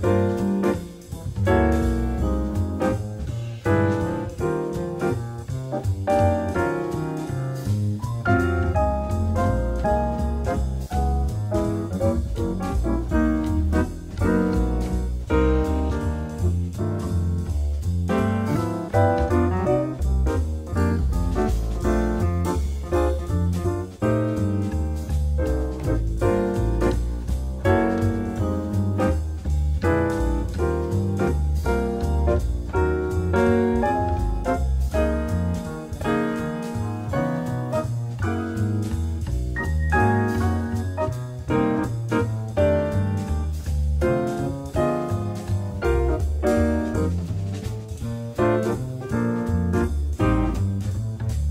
Bye.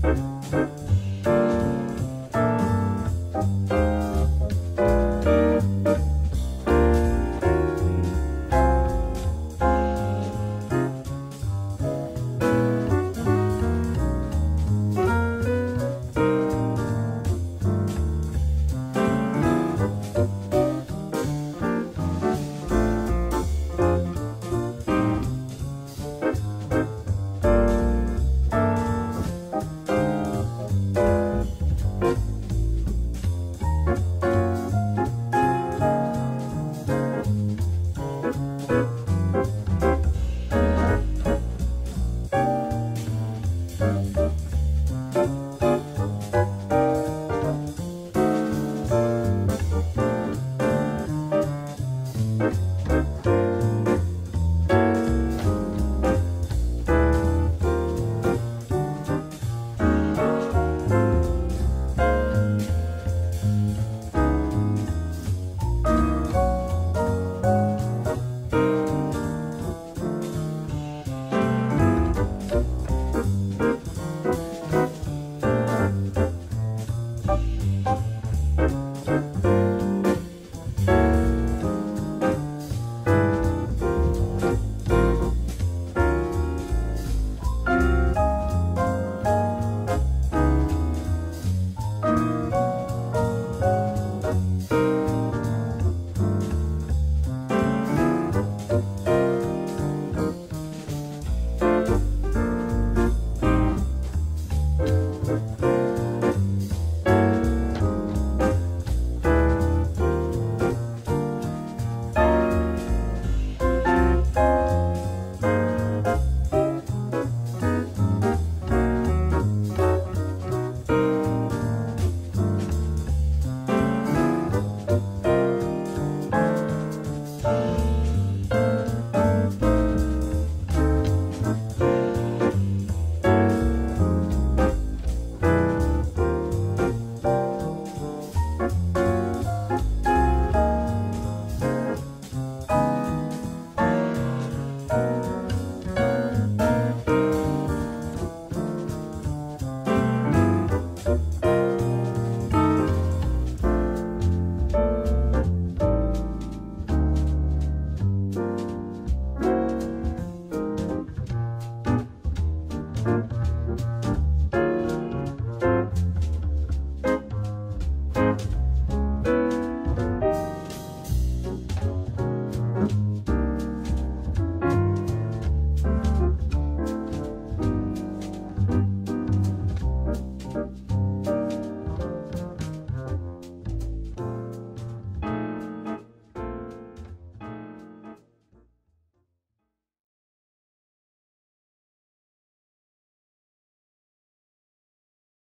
Bye.